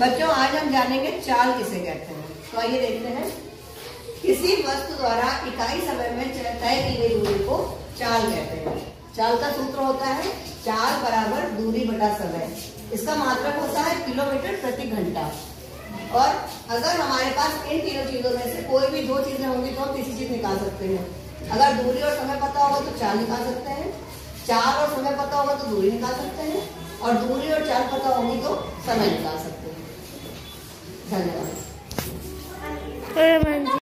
बच्चों, आज हम जानेंगे चाल किसे कहते हैं। तो आइए देखते हैं। किसी वस्तु द्वारा इकाई समय में तय की गई दूरी को चाल कहते हैं। चाल का सूत्र होता है चाल बराबर दूरी बटा समय। इसका मात्रक होता है किलोमीटर प्रति घंटा। और अगर हमारे पास इन तीनों चीज़ों में से कोई भी दो चीज़ें होंगी तो हम तीसरी चीज़ निकाल सकते हैं। अगर दूरी और समय पता होगा तो चाल निकाल सकते हैं। चाल और समय पता होगा तो दूरी निकाल सकते हैं। और दूरी और चाल पता होगी तो समय निकाल सकते हैं। धन्यवाद।